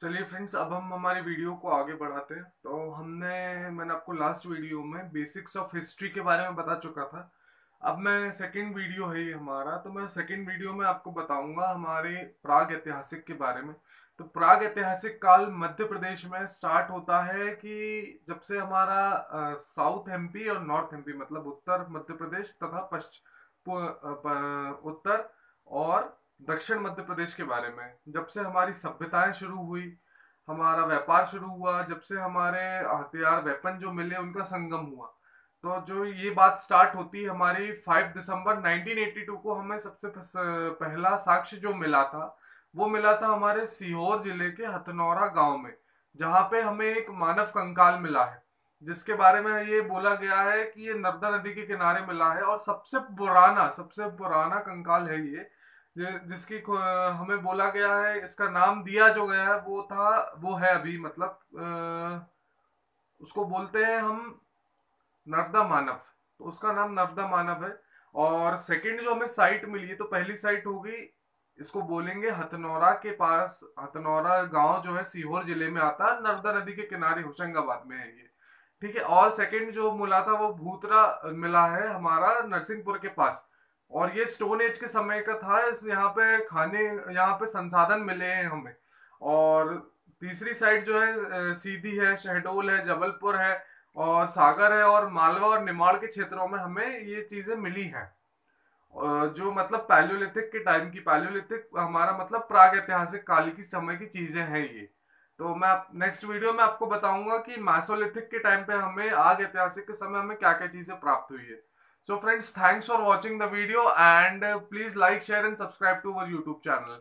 चलिए फ्रेंड्स अब हम हमारी वीडियो को आगे बढ़ाते हैं। तो हमने, मैंने आपको लास्ट वीडियो में बेसिक्स ऑफ़ हिस्ट्री के बारे में बता चुका था। अब मैं सेकंड वीडियो है ये हमारा तो मैं सेकंड वीडियो में आपको बताऊँगा हमारे प्राग ऐतिहासिक के बारे में। तो प्राग ऐतिहासिक काल मध्य प्रदेश में स्टार्ट होता है कि जब से हमारा साउथ एमपी और नॉर्थ एमपी मतलब उत्तर मध्य प्रदेश तथा पश्चिम उत्तर और दक्षिण मध्य प्रदेश के बारे में, जब से हमारी सभ्यताएँ शुरू हुई, हमारा व्यापार शुरू हुआ, जब से हमारे हथियार वेपन जो मिले उनका संगम हुआ तो जो ये बात स्टार्ट होती है हमारी 5 दिसंबर 1982 को हमें सबसे पहला साक्ष्य जो मिला था, वो मिला था हमारे सीहोर ज़िले के हथनौरा गाँव में, जहाँ पे हमें एक मानव कंकाल मिला है, जिसके बारे में ये बोला गया है कि ये नर्मदा नदी के किनारे मिला है और सबसे पुराना सबसे पुराना कंकाल है ये जिसकी हमें बोला गया है, इसका नाम दिया जो गया है, वो था, वो है अभी मतलब उसको बोलते हैं हम नर्मदा मानव। तो उसका नाम नर्मदा मानव है। और सेकंड जो हमें साइट मिली है तो पहली साइट होगी, इसको बोलेंगे हथनौरा के पास, हथनौरा गाँव जो है, सीहोर ज़िले में आता है नर्मदा नदी के किनारे, होशंगाबाद में है ये। ठीक है, और सेकंड जो मिला था, वो भूतरा मिला है, हमारा नरसिंहपुर के पास। और ये स्टोन एज के समय का था यहाँ पे खाने, यहाँ पे संसाधन मिले हैं हमें। और तीसरी साइड जो है सीधी है, शहडोल है, जबलपुर है, और सागर है, और मालवा और निमाड़ के क्षेत्रों में हमें ये चीज़ें मिली हैं। जो मतलब पैलियोलिथिक के टाइम की पैलियोलिथिक हमारा मतलब प्राग ऐतिहासिक काल की, समय की चीज़ें हैं ये। तो मैं नेक्स्ट वीडियो में आपको बताऊँगा कि मैसोलिथिक के टाइम पे हमें आग ऐतिहासिक के समय हमें क्या क्या चीज़ें प्राप्त हुई है। So friends, thanks for watching the video and uh, please like, share and subscribe to our YouTube channel.